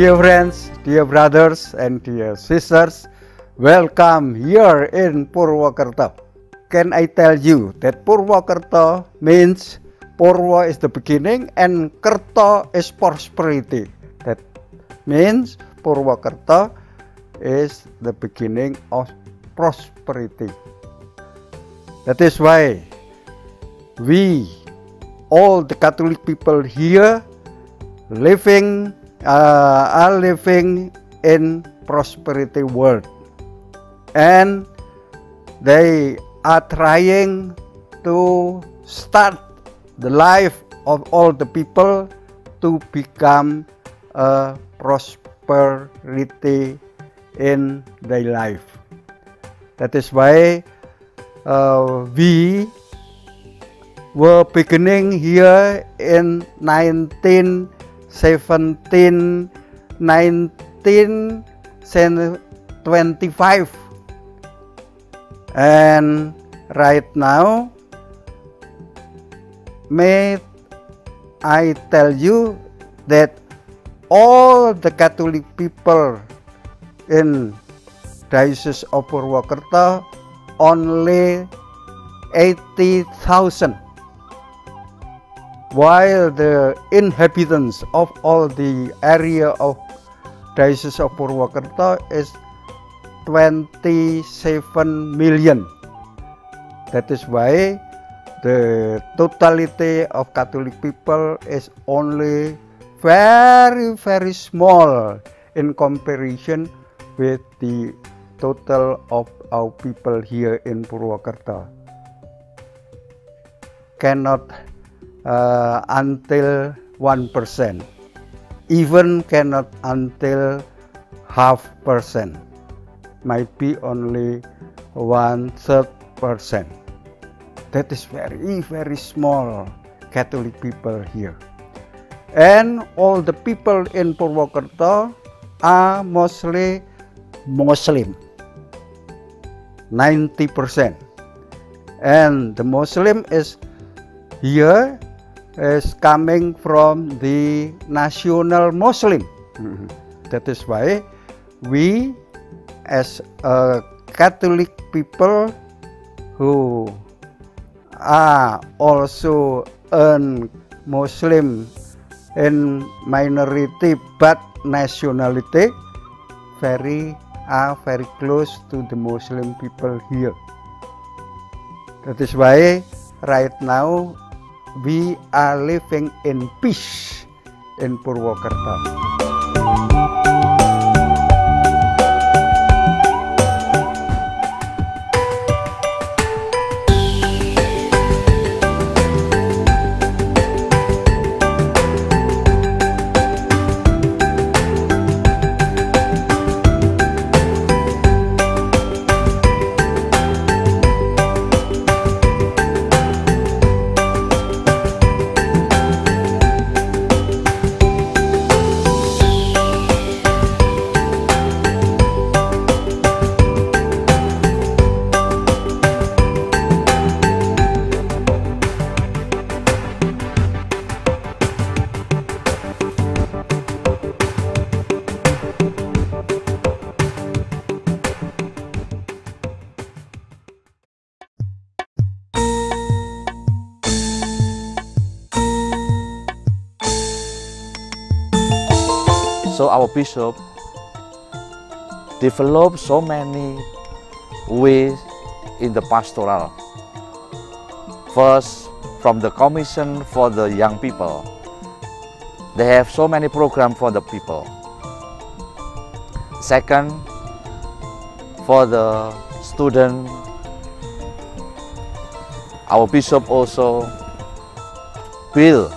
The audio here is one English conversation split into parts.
Dear friends, dear brothers and dear sisters, welcome here in Purwokerto. Can I tell you that Purwokerto means Purwa is the beginning and Kerta is prosperity. That means Purwokerto is the beginning of prosperity. That is why we, all the Catholic people here, living uh, are living in prosperity world, and they are trying to start the life of all the people to become a prosperity in their life. That is why uh, we were beginning here in 1917 1925 and right now may I tell you that all the Catholic people in Diocese of Purwokerto only 80,000 while the inhabitants of all the area of Diocese of Purwokerto is 27 million. That is why the totality of Catholic people is only very very small in comparison with the total of our people here in Purwokerto. Cannot uh, until 1% even cannot until half percent. Might be only one third percent. That is very very small Catholic people here. And all the people in Purwakarta are mostly Muslim. 90% and the Muslim is here is coming from the national Muslim that is why we as a Catholic people who are also a Muslim in minority but nationality very are very close to the Muslim people here. That is why right now we are living in peace in Purwakarta. Our bishop developed so many ways in the pastoral. First, from the commission for the young people. They have so many programs for the people. Second, for the student, our bishop also built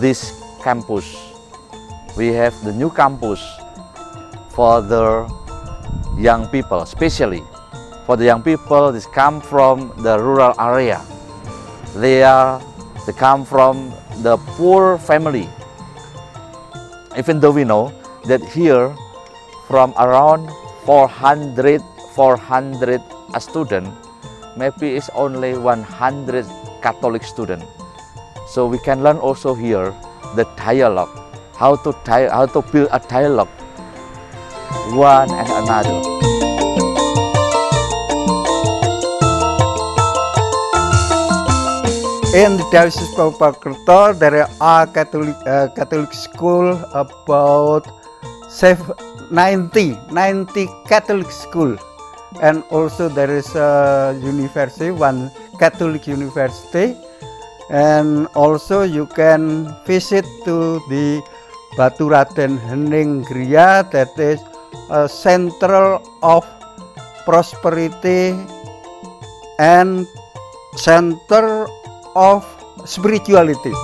this campus we have the new campus for the young people, especially for the young people that come from the rural area. They are they come from the poor family. Even though we know that here from around 400 400 a student, maybe it's only 100 Catholic student. So we can learn also here the dialogue how to how to build a dialogue one and another. In the Diocese of Purwokerto, there are Catholic uh, Catholic school about 90 90 Catholic school, and also there is a university, one Catholic university, and also you can visit to the Batu Raden Hening Gria that is a central of prosperity and center of spirituality.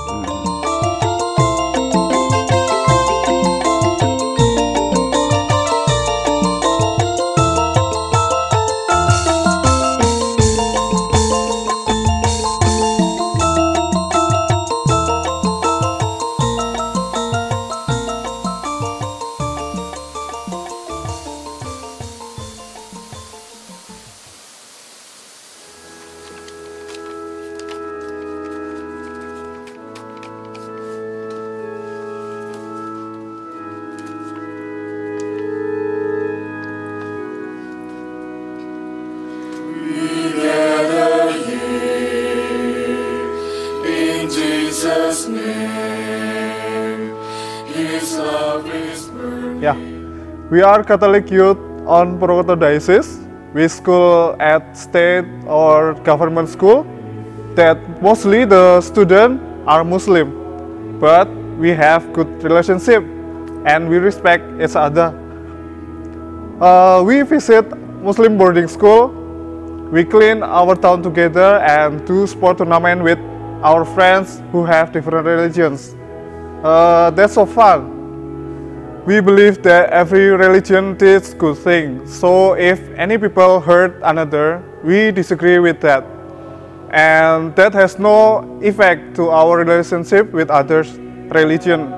We are Catholic youth on Purwokerto Diocese. We school at state or government school that mostly the students are Muslim, but we have good relationship and we respect each other. Uh, we visit Muslim boarding school. We clean our town together and do sport tournament with our friends who have different religions. Uh, that's so fun. We believe that every religion teaches good things. So if any people hurt another, we disagree with that. And that has no effect to our relationship with others' religion.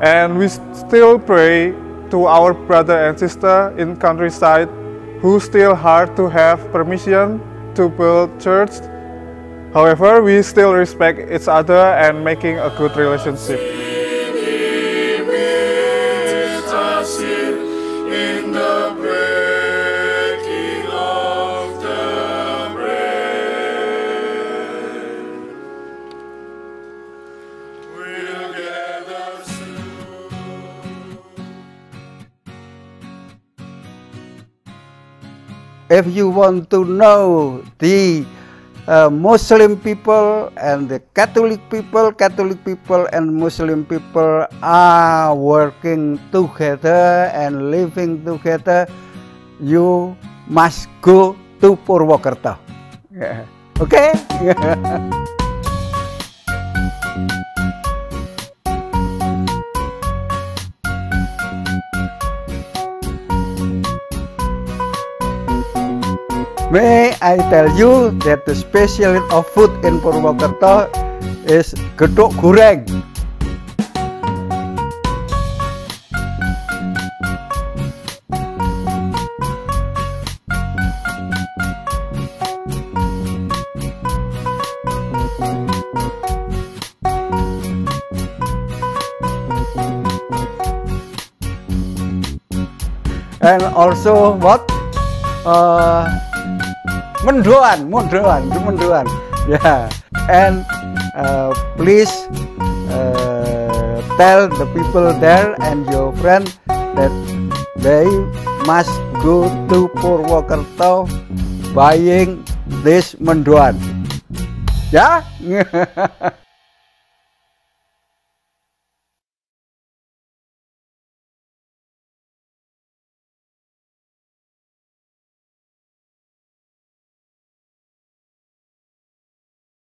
And we still pray to our brother and sister in countryside who still hard to have permission to build church. However, we still respect each other and making a good relationship. If you want to know the uh, Muslim people and the Catholic people, Catholic people and Muslim people are working together and living together, you must go to Purwokerto. Yeah. Okay? May I tell you that the specialty of food in Purwokerto is getuk goreng. And also what? Uh, mendoan mendoan mendoan yeah and uh, please uh, tell the people there and your friend that they must go to Purwokerto buying this mendoan ya? yeah?